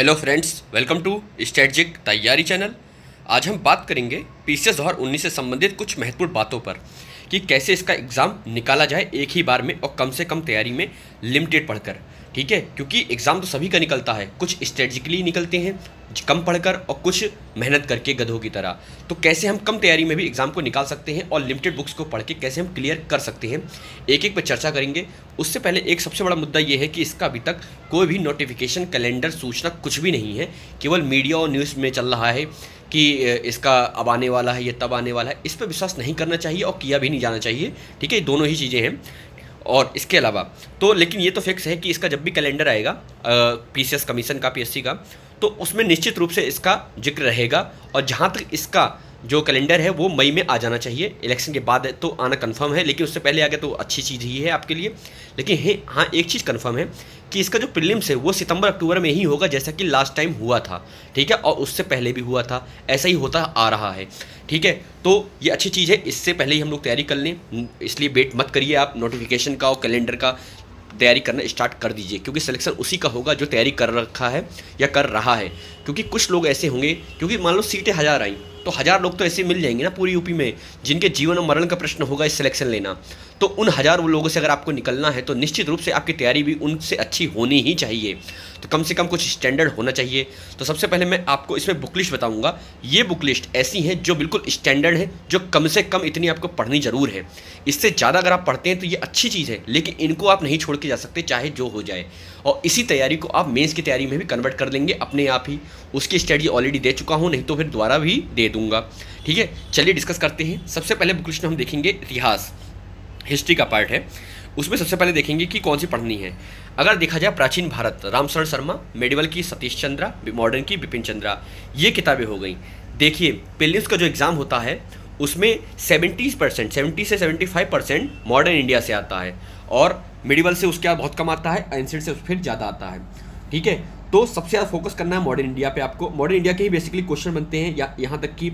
Hello friends welcome to strategic तैयारी channel आज हम बात करेंगे पी सी एस उन्नीस से संबंधित कुछ महत्वपूर्ण बातों पर कि कैसे इसका एग्ज़ाम निकाला जाए एक ही बार में और कम से कम तैयारी में लिमिटेड पढ़कर। ठीक है? क्योंकि एग्ज़ाम तो सभी का निकलता है। कुछ स्ट्रेटजिकली निकलते हैं, कम पढ़कर और कुछ मेहनत करके गधों की तरह। तो कैसे हम कम तैयारी में भी एग्ज़ाम को निकाल सकते हैं और लिमिटेड बुक्स को पढ़ के कैसे हम क्लियर कर सकते हैं? एक एक पर चर्चा करेंगे। उससे पहले एक सबसे बड़ा मुद्दा ये है कि इसका अभी तक कोई भी नोटिफिकेशन कैलेंडर सूचना कुछ भी नहीं है। केवल मीडिया और न्यूज़ में चल रहा है कि इसका अब आने वाला है या तब आने वाला है। इस पर विश्वास नहीं करना चाहिए और किया भी नहीं जाना चाहिए। ठीक है? दोनों ही चीज़ें हैं। और इसके अलावा तो लेकिन ये तो फिक्स है कि इसका जब भी कैलेंडर आएगा पीसीएस कमीशन का पीएससी का तो उसमें निश्चित रूप से इसका ज़िक्र रहेगा और जहाँ तक इसका जो कैलेंडर है, वो मई में आ जाना चाहिए। इलेक्शन के बाद तो आना कंफर्म है, लेकिन उससे पहले आ गया तो अच्छी चीज़ ही है आपके लिए। लेकिन है हाँ एक चीज़ कंफर्म है कि इसका जो प्रीलिम्स है, वो सितंबर, अक्टूबर में ही होगा, जैसा कि लास्ट टाइम हुआ था। ठीक है? और उससे पहले भी हुआ था। ऐसा ही होता आ रहा है। ठीक है? तो ये अच्छी चीज़ है। इससे पहले ही हम लोग तैयारी कर लें। इसलिए वेट मत करिए आप। नोटिफिकेशन का और कैलेंडर का तैयारी करना स्टार्ट कर दीजिए। क्योंकि सिलेक्शन उसी का होगा जो तैयारी कर रखा है या कर रहा है। क्योंकि कुछ लोग ऐसे होंगे, क्योंकि मान लो सीटें हज़ार आई। तो हज़ार लोग तो ऐसे मिल जाएँगे ना पूरी यूपी में, जिनके जीवन और मरण का प्रश्न होगा इस सिलेक्शन लेना। तो उन हज़ार लोगों से अगर आपको निकलना है तो निश्चित रूप से आपकी तैयारी भी उनसे अच्छी होनी ही चाहिए। तो कम से कम कुछ स्टैंडर्ड होना चाहिए। तो सबसे पहले मैं आपको इसमें बुक लिस्ट बताऊँगा। ये बुक लिस्ट ऐसी हैं जो बिल्कुल स्टैंडर्ड है, जो कम से कम इतनी आपको पढ़नी ज़रूर है। इससे ज़्यादा अगर आप पढ़ते हैं तो ये अच्छी चीज़ है, लेकिन इनको आप नहीं छोड़ के जा सकते, चाहे जो हो जाए। और इसी तैयारी को आप मेंस की तैयारी में भी कन्वर्ट कर लेंगे अपने आप ही। उसकी स्टडी ऑलरेडी दे चुका हूँ, नहीं तो फिर दोबारा भी दे दूँगा। ठीक है? चलिए डिस्कस करते हैं। सबसे पहले बुक लिस्ट में हम देखेंगे इतिहास हिस्ट्री का पार्ट है। उसमें सबसे पहले देखेंगे कि कौन सी पढ़नी है। अगर देखा जाए प्राचीन भारत रामशरण शर्मा, मेडिवल की सतीश चंद्रा, मॉडर्न की बिपिन चंद्रा, ये किताबें हो गई। देखिए पिलिस का जो एग्ज़ाम होता है, उसमें सेवेंटी परसेंट सेवेंटी से seventy five percent modern India से आता है और मेडिवल से उसके बाद बहुत कम आता है एंसेंट से फिर ज़्यादा आता है। ठीक है? तो सबसे ज़्यादा फोकस करना है मॉडर्न इंडिया पे आपको। मॉडर्न इंडिया के ही बेसिकली क्वेश्चन बनते हैं या यहाँ तक कि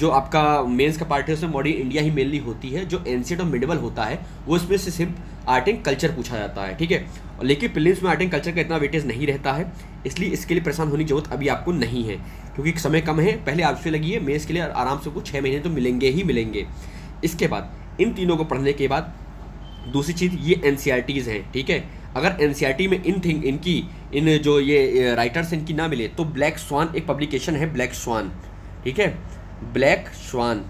जो आपका मेंस का पार्ट है, उसमें मॉडर्न इंडिया ही मेनली होती है, जो एनसीएट और मिडवल होता है, वो इसमें से सिर्फ़ आर्ट एंड कल्चर पूछा जाता है, ठीक है? लेकिन प्रीलिम्स में आर्ट एंड कल्चर का इतना वेटेज नहीं रहता है, इसलिए इसके लिए परेशान होने की ज़रूरत अभी आपको नहीं है, क्योंकि समय कम है, पहले आपसे लगी है मेंस के लिए आराम से कुछ छः महीने तो मिलेंगे ही मिलेंगे। इसके बाद, इन तीनों को पढ़ने के बाद, दूसरी चीज़, ये एन सी आर टीज़ हैं, ठीक है? अगर एन सी आर टी में इन थिंग इनकी, इन जो ये राइटर्स इनकी ना मिले तो ब्लैक स्वान एक पब्लिकेशन है ब्लैक स्वान ठीक है? ब्लैक श्वान।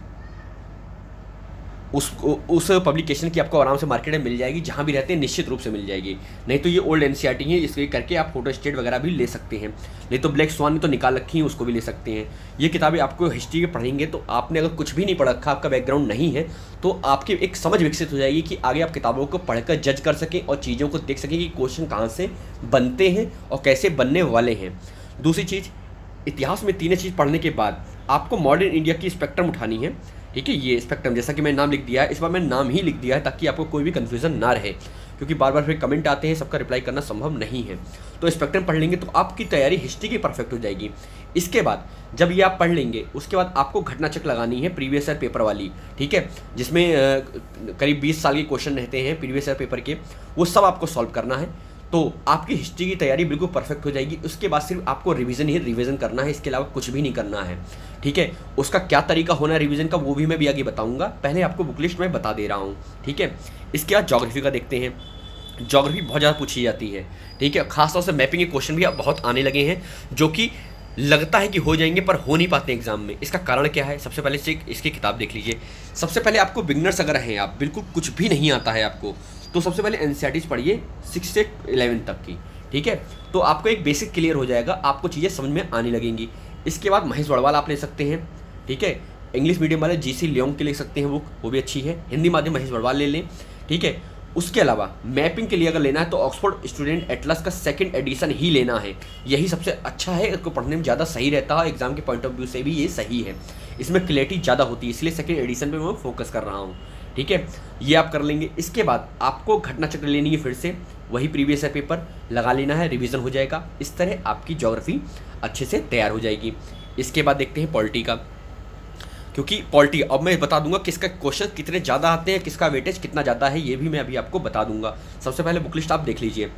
उस उस पब्लिकेशन की आपको आराम से मार्केट में मिल जाएगी, जहाँ भी रहते हैं, निश्चित रूप से मिल जाएगी। नहीं तो ये ओल्ड एन है, इसके करके आप फ़ोटो स्टेट वगैरह भी ले सकते हैं। नहीं तो ब्लैक स्वान ने तो निकाल रखी है, उसको भी ले सकते हैं। ये किताबें आपको हिस्ट्री में पढ़ेंगे तो आपने अगर कुछ भी नहीं पढ़ रखा, आपका बैकग्राउंड नहीं है तो आपकी एक समझ विकसित हो जाएगी कि आगे आप किताबों को पढ़कर जज कर सकें और चीज़ों को देख सकें कि क्वेश्चन कहाँ से बनते हैं और कैसे बनने वाले हैं। दूसरी चीज़, इतिहास में तीनों चीज़ पढ़ने के बाद आपको मॉडर्न इंडिया की स्पेक्ट्रम उठानी है। ठीक है, ये स्पेक्ट्रम जैसा कि मैंने नाम लिख दिया है, इस बार मैंने नाम ही लिख दिया है ताकि आपको कोई भी कन्फ्यूज़न ना रहे, क्योंकि बार बार फिर कमेंट आते हैं, सबका रिप्लाई करना संभव नहीं है। तो स्पेक्ट्रम पढ़ लेंगे तो आपकी तैयारी हिस्ट्री की परफेक्ट हो जाएगी। इसके बाद, जब ये आप पढ़ लेंगे, उसके बाद आपको घटना चक लगानी है प्रीवियस ईयर पेपर वाली, ठीक है? जिसमें करीब बीस साल के क्वेश्चन रहते हैं प्रीवियस ईयर पेपर के, वो सब आपको सॉल्व करना है। तो आपकी हिस्ट्री की तैयारी बिल्कुल परफेक्ट हो जाएगी। उसके बाद सिर्फ़ आपको रिवीजन ही रिवीजन करना है, इसके अलावा कुछ भी नहीं करना है। ठीक है? उसका क्या तरीका होना है रिवीजन का, वो भी मैं भी आगे बताऊँगा। पहले आपको बुक लिस्ट में बता दे रहा हूँ। ठीक है? इसके बाद जोग्राफी का देखते हैं। जोग्राफी बहुत ज़्यादा पूछी जाती है। ठीक है? खासतौर से मैपिंग के क्वेश्चन भी अब बहुत आने लगे हैं, जो कि लगता है कि हो जाएँगे, पर हो नहीं पाते एग्ज़ाम में। इसका कारण क्या है? सबसे पहले से इसकी किताब देख लीजिए। सबसे पहले आपको बिगनर्स अगर हैं आप, बिल्कुल कुछ भी नहीं आता है आपको तो सबसे पहले एन पढ़िए सिक्स से इलेवन तक की, ठीक है? तो आपको एक बेसिक क्लियर हो जाएगा, आपको चीज़ें समझ में आने लगेंगी। इसके बाद महेश बड़वाल आप ले सकते हैं, ठीक है? इंग्लिश मीडियम वाले जी सी लियोंग के ले सकते हैं बुक वो भी अच्छी है। हिंदी माध्यम महेश बड़वाल ले लें, ठीक है? उसके अलावा, मैपिंग के लिए अगर लेना है तो ऑक्सफोर्ड स्टूडेंट एटलस का सेकंड एडिशन ही लेना है। यही सबसे अच्छा है, इसको पढ़ने में ज़्यादा सही रहता है एग्ज़ाम के पॉइंट ऑफ़ व्यू से भी ये सही है। इसमें क्लियरिटी ज़्यादा होती है, इसलिए सेकंड एडिशन पे मैं फोकस कर रहा हूँ। ठीक है? ये आप कर लेंगे। इसके बाद आपको घटना चक्र लेनी है फिर से। वही प्रीवियस है पेपर लगा लेना है रिविज़न हो जाएगा। इस तरह आपकी जोग्राफी अच्छे से तैयार हो जाएगी। इसके बाद देखते हैं पॉलिटी का। क्योंकि पॉलिटी, अब मैं बता दूँगा किसका क्वेश्चन कितने ज़्यादा आते हैं, किसका वेटेज कितना ज़्यादा है, ये भी मैं अभी आपको बता दूँगा। सबसे पहले बुक लिस्ट आप देख लीजिए।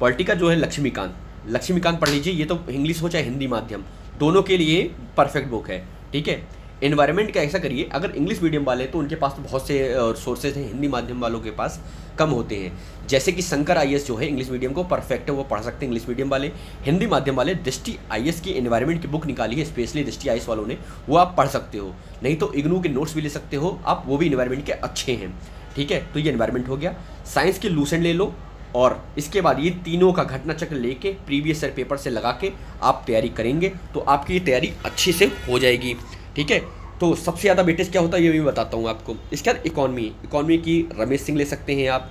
पॉलिटी का जो है लक्ष्मीकांत। लक्ष्मीकांत पढ़ लीजिए, ये तो इंग्लिश हो चाहे हिंदी माध्यम, दोनों के लिए परफेक्ट बुक है, ठीक है? इन्वायरमेंट का ऐसा करिए, अगर इंग्लिश मीडियम वाले तो उनके पास तो बहुत से सोर्सेज हैं, हिंदी माध्यम वालों के पास कम होते हैं। जैसे कि शंकर आई जो है इंग्लिश मीडियम को परफेक्ट है, वो पढ़ सकते हैं इंग्लिश मीडियम वाले। हिंदी माध्यम वाले दृष्टि आई की इन्वायरमेंट की बुक निकाली है स्पेशली दृष्टि आई वालों ने, वो आप पढ़ सकते हो। नहीं तो इग्नू के नोट्स भी ले सकते हो, आप वो भी इन्वायरमेंट के अच्छे हैं। ठीक है? तो ये इन्वायरमेंट हो गया। साइंस की लूसेंट ले लो और इसके बाद ये तीनों का घटना चक्र लेके प्रीवियस ईयर पेपर से लगा के आप तैयारी करेंगे तो आपकी ये तैयारी अच्छी से हो जाएगी। ठीक है? तो सबसे ज़्यादा वेटेज क्या होता है, ये भी बताता हूँ आपको। इसके बाद इकॉनमी इकॉनमी की रमेश सिंह ले सकते हैं आप,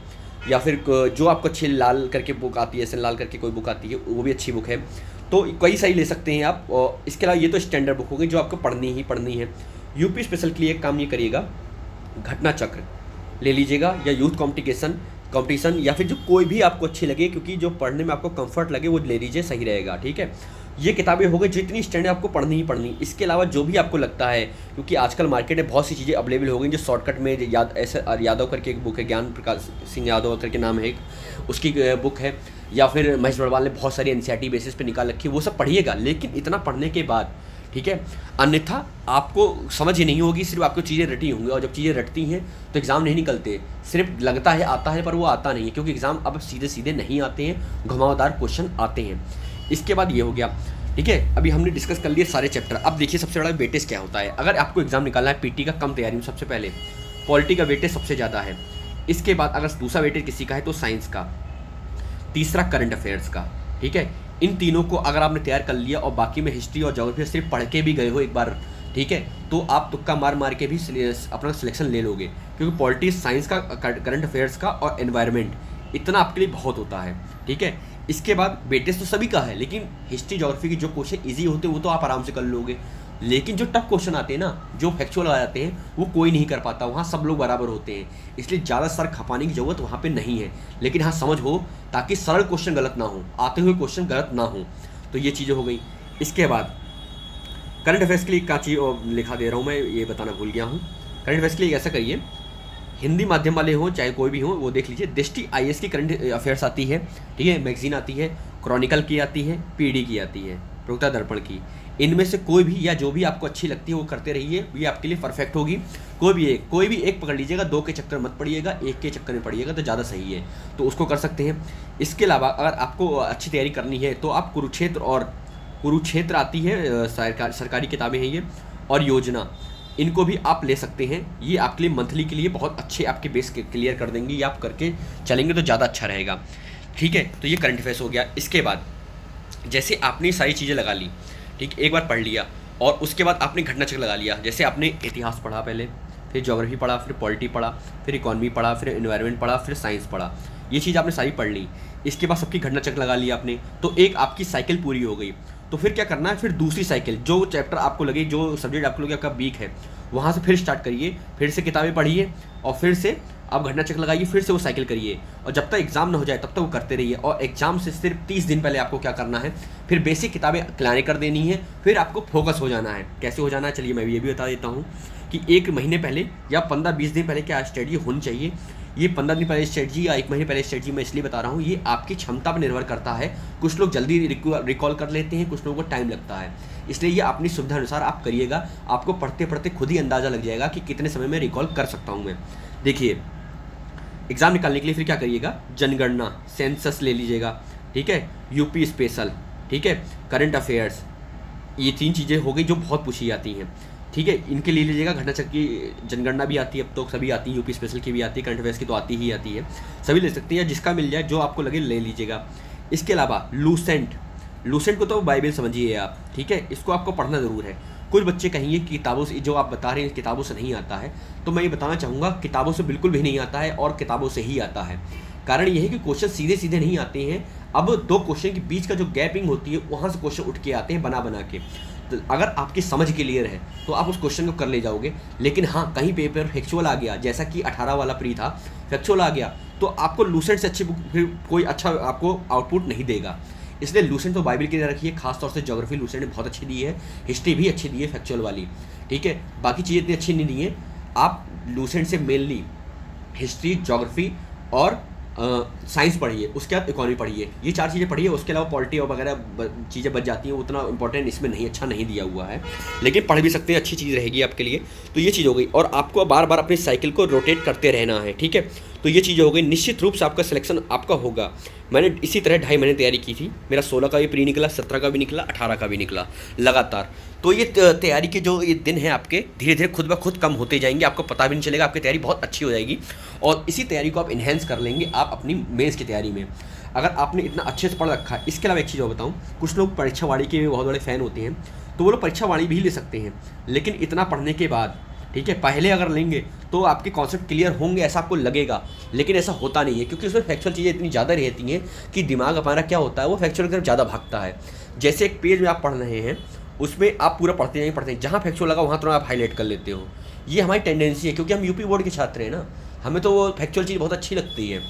या फिर जो आपको अच्छी लाल करके बुक आती है एस लाल करके कोई बुक आती है, वो भी अच्छी बुक है। तो कई सारी ले सकते हैं आप, और इसके अलावा ये तो स्टैंडर्ड बुक होगी जो आपको पढ़नी ही पढ़नी है। यूपी स्पेशल के लिए एक काम ये करिएगा, घटना चक्र ले लीजिएगा, या यूथ कॉम्पिटिकेशन कॉम्पिटिशन या फिर जो कोई भी आपको अच्छी लगे, क्योंकि जो पढ़ने में आपको कंफर्ट लगे, वो ले लीजिए, सही रहेगा, ठीक है? ये किताबें हो गई जितनी स्टैंडर्ड आपको पढ़नी ही पढ़नी। इसके अलावा जो भी आपको लगता है, क्योंकि आजकल मार्केट में बहुत सी चीज़ें अवेलेबल हो गई जो शॉर्टकट में याद, ऐसे यादव करके एक बुक है, ज्ञान प्रकाश सिंह यादव करके नाम है एक, उसकी बुक है। या फिर महेश बड़वाल ने बहुत सारी एन बेसिस पे निकाल रखी है, वो सब पढ़िएगा, लेकिन इतना पढ़ने के बाद, ठीक है, अन्यथा आपको समझ ही नहीं होगी, सिर्फ़ आपको चीज़ें रटी होंगी, और जब चीज़ें रटती हैं तो एग्ज़ाम नहीं निकलते। सिर्फ़ लगता है, आता है, पर वो आता नहीं है, क्योंकि एग्ज़ाम अब सीधे सीधे नहीं आते हैं, घुमावदार क्वेश्चन आते हैं। इसके बाद ये हो गया। ठीक है? अभी हमने डिस्कस कर लिए सारे चैप्टर अब देखिए सबसे बड़ा वेटेज क्या होता है। अगर आपको एग्ज़ाम निकालना है पीटी का कम तैयारी में सबसे पहले। पॉलिटी का वेटेज सबसे ज़्यादा है। इसके बाद अगर दूसरा वेटेज किसी का है तो साइंस का। तीसरा करंट अफेयर्स का। ठीक है? इन तीनों को अगर आपने तैयार कर लिया और बाकी में हिस्ट्री और जोग्राफी सिर्फ़ पढ़ के भी गए हो एक बार, ठीक है? तो आप तुक्का मार मार के भी अपना सिलेक्शन ले लोगे। क्योंकि पॉलिटिक्स साइंस का करंट अफेयर्स का और एनवायरनमेंट इतना आपके लिए बहुत होता है। ठीक है? इसके बाद वेटेज तो सभी का है, लेकिन हिस्ट्री जोग्राफी के जो क्वेश्चन ईजी होते हैं, वो तो आप आराम से कर लोगे। लेकिन जो टफ क्वेश्चन आते हैं ना, जो फैक्चुअल आ जाते हैं, वो कोई नहीं कर पाता। वहाँ सब लोग बराबर होते हैं। इसलिए ज़्यादा सर खपाने की ज़रूरत वहाँ पे नहीं है। लेकिन हाँ समझ हो, ताकि सरल क्वेश्चन गलत ना हो, आते हुए क्वेश्चन गलत ना हो। तो ये चीज़ें हो गई। इसके बाद करंट अफेयर्स के लिए का चीज़ लिखा दे रहा हूँ मैं, ये बताना भूल गया हूँ। करंट अफेयर्स के लिए ऐसा करिए हिंदी माध्यम वाले हों, चाहे कोई भी हो, वो देख लीजिए। दृष्टि आई की करंट अफेयर्स आती है, ठीक है? मैगजीन आती है क्रॉनिकल की आती है पीडी की आती है, प्रवक्ता दर्पण की। इनमें से कोई भी या जो भी आपको अच्छी लगती है, वो करते रहिए, ये आपके लिए परफेक्ट होगी। कोई भी एक, कोई भी एक पकड़ लीजिएगा, दो के चक्कर मत पड़िएगा, एक के चक्कर में पड़िएगा तो ज़्यादा सही है। तो उसको कर सकते हैं। इसके अलावा, अगर आपको अच्छी तैयारी करनी है तो आप कुरुक्षेत्र और कुरुक्षेत्र आती है सरकार, सरकारी किताबें हैं ये, और योजना। इनको भी आप ले सकते हैं। ये आपके लिए मंथली के लिए बहुत अच्छे आपके बेस क्लियर कर देंगे। ये आप करके चलेंगे तो ज़्यादा अच्छा रहेगा। ठीक है? तो ये करंट अफेयर्स हो गया। इसके बाद, जैसे आपने सारी चीज़ें लगा ली, ठीक, एक बार पढ़ लिया और उसके बाद आपने घटना चक्र लगा लिया। जैसे आपने इतिहास पढ़ा पहले, फिर जोग्राफी पढ़ा, फिर पॉलिटी पढ़ा, फिर इकॉनमी पढ़ा, फिर इन्वायरमेंट पढ़ा, फिर साइंस पढ़ा। ये चीज़ आपने सारी पढ़ ली। इसके बाद सबकी घटना चक्र लगा लिया आपने। तो एक आपकी साइकिल पूरी हो गई। तो फिर क्या करना है? फिर दूसरी साइकिल जो चैप्टर आपको लगे, जो सब्जेक्ट आपको लगे आपका वीक है, वहाँ से फिर स्टार्ट करिए, फिर से किताबें पढ़िए और फिर से आप घटना चक्र लगाइए, फिर से वो साइकिल करिए। और जब तक एग्ज़ाम ना हो जाए, तब तक वो करते रहिए। और एग्ज़ाम से सिर्फ़ तीस दिन पहले आपको क्या करना है? फिर बेसिक किताबें क्लाने कर देनी है, फिर आपको फोकस हो जाना है। कैसे हो जाना है? चलिए मैं ये भी बता देता हूँ कि एक महीने पहले या पंद्रह बीस दिन पहले क्या स्टडी होनी चाहिए? ये पंद्रह दिन पहले स्ट्रेटजी या एक महीने पहले स्ट्रेटजी मैं इसलिए बता रहा हूँ, ये आपकी क्षमता पर निर्भर करता है। कुछ लोग जल्दी रिकॉल कर लेते हैं, कुछ लोगों को टाइम लगता है। इसलिए ये अपनी सुविधा अनुसार आप करिएगा, आपको पढ़ते पढ़ते खुद ही अंदाज़ा लग जाएगा कि कितने समय में रिकॉल कर सकता हूँ मैं। देखिए एग्ज़ाम निकालने के लिए फिर क्या करिएगा? जनगणना सेंसस ले लीजिएगा, ठीक है? यूपी स्पेशल ठीक है? करंट अफेयर्स ये तीन चीज़ें हो गई जो बहुत पूछी जाती हैं। ठीक है, इनके लिए लीजिएगा, घटना चक्र की जनगणना भी आती है अब तो सभी आती है, यूपी स्पेशल की भी आती है करंट अफेयर्स की तो आती ही आती है। सभी ले सकते हैं, जिसका मिल जाए, जो आपको लगे, ले लीजिएगा। इसके अलावा लूसेंट लूसेंट को तो बाइबल समझिए आप, ठीक है? इसको आपको पढ़ना ज़रूर है। कुछ बच्चे कहेंगे, किताबों से, जो आप बता रहे हैं किताबों से नहीं आता है। तो मैं ये बताना चाहूँगा, किताबों से बिल्कुल भी नहीं आता है और किताबों से ही आता है। कारण यह है कि क्वेश्चन सीधे सीधे नहीं आते हैं। अब दो क्वेश्चन के बीच का जो गैपिंग होती है, वहाँ से क्वेश्चन उठ के आते हैं बना बना के। तो अगर आपकी समझ क्लियर है तो आप उस क्वेश्चन को कर ले जाओगे। लेकिन हाँ कहीं पेपर फैक्चुअल आ गया, जैसा कि अठारह वाला प्री था फैक्चुअल आ गया तो आपको लूसेंट से अच्छी बुक फिर कोई अच्छा आपको आउटपुट नहीं देगा। इसलिए लूसेंट तो बाइबल के लिए रखिए, खासतौर से जोग्राफी लूसेंट बहुत अच्छी दी है हिस्ट्री भी अच्छी दी है फैक्चुअल वाली। ठीक है? बाकी चीज़ें इतनी अच्छी नहीं दी है। आप लूसेंट से मेनली हिस्ट्री जोग्राफी और साइंस पढ़िए उसके बाद इकोनॉमी पढ़िए ये चार चीज़ें पढ़िए उसके अलावा पॉलिटी और वगैरह चीज़ें बच जाती हैं उतना इंपॉर्टेंट इसमें नहीं अच्छा नहीं दिया हुआ है। लेकिन पढ़ भी सकते हैं, अच्छी चीज़ रहेगी आपके लिए। तो ये चीज़ हो गई, और आपको बार बार अपनी साइकिल को रोटेट करते रहना है, ठीक है? तो ये चीज़ हो गई। निश्चित रूप से आपका सिलेक्शन आपका होगा। मैंने इसी तरह ढाई महीने तैयारी की थी। मेरा सोलह का भी प्री निकला, सत्रह का भी निकला, अठारह का भी निकला, लगातार। तो ये तैयारी के जो ये दिन हैं आपके धीरे धीरे खुद ब खुद कम होते जाएँगे। आपको पता भी नहीं चलेगा, आपकी तैयारी बहुत अच्छी हो जाएगी और इसी तैयारी को आप इन्हेंस कर लेंगे आप अपनी मेन्स की तैयारी में। अगर आपने इतना अच्छे से पढ़ रखा है, इसके अलावा एक चीज़ और बताऊँ, कुछ लोग परीक्षा वाड़ी के भी बहुत बड़े फ़ैन होते हैं तो वो लोग परीक्षा वाड़ी भी ले सकते हैं। लेकिन इतना पढ़ने के बाद ठीक है? पहले अगर लेंगे तो आपके कॉन्सेप्ट क्लियर होंगे, ऐसा आपको लगेगा। लेकिन ऐसा होता नहीं है, क्योंकि उसमें फैक्चुअल चीज़ें इतनी ज़्यादा रहती हैं कि दिमाग हमारा क्या होता है, वो फैक्चुअल की तरफ़ ज़्यादा भागता है। जैसे एक पेज में आप पढ़ रहे हैं, उसमें आप पूरा पढ़ते नहीं पढ़ते, जहाँ फैक्चुअल लगा, वहाँ तुरंत आप हाईलाइट कर लेते हो। ये हमारी टेंडेंसी है, क्योंकि हम यूपी बोर्ड के छात्र हैं ना। हमें तो वो फैक्चुअल चीज़ बहुत अच्छी लगती है,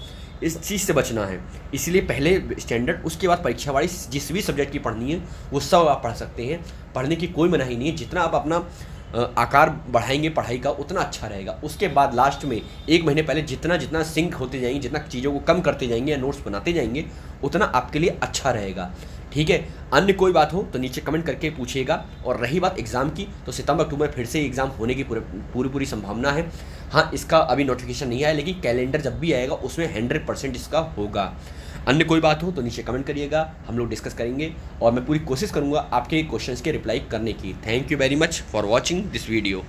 इस चीज़ से बचना है। इसलिए पहले स्टैंडर्ड उसके बाद परीक्षा वाली जिस भी सब्जेक्ट की पढ़नी है, वो सब आप पढ़ सकते हैं। पढ़ने की कोई मनाही नहीं है, जितना आप अपना आकार बढ़ाएँगे, पढ़ाई का उतना अच्छा रहेगा। उसके बाद लास्ट में एक महीने पहले जितना जितना सिंक होते जाएँगे, जितना चीज़ों को कम करते जाएँगे या नोट्स बनाते जाएँगे, उतना आपके लिए अच्छा रहेगा। ठीक है? अन्य कोई बात हो तो नीचे कमेंट करके पूछिएगा। और रही बात एग्ज़ाम की तो सितंबर, अक्टूबर फिर से एग्ज़ाम होने की पूरी पूरी पूरी संभावना है। हाँ इसका अभी नोटिफिकेशन नहीं आया, लेकिन कैलेंडर जब भी आएगा, उसमें हंड्रेड परसेंट इसका होगा। अन्य कोई बात हो तो नीचे कमेंट करिएगा, हम लोग डिस्कस करेंगे और मैं पूरी कोशिश करूँगा आपके क्वेश्चन के रिप्लाई करने की। Thank you very much for watching this video